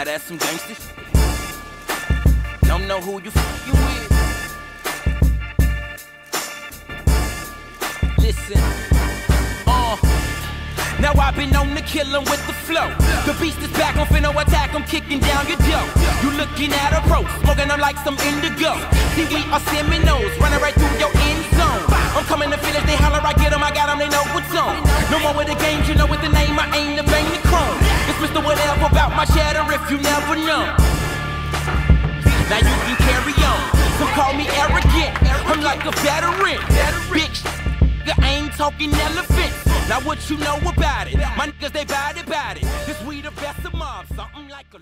Now that's some gangster shit. Don't know who you f- you with. Listen, uh. Now I've been on the kill 'em with the flow. The beast is back, I'm finna attack, I'm kicking down your door. You looking at a pro, smoking them like some indigo. See, we are Seminoles, running right through your end zone. I'm coming to finish, they holler, I get 'em, I got 'em, they know what's on. No more with the games, you know with the name, I aim to bang the chrome. It's Mr. Whatever about my cheddar if you never know. Now you can carry on. Some call me arrogant. I'm like a veteran. Bitch, I ain't talking elephants. Now what you know about it? My niggas they bad about it. This we the best of mobs. Something like a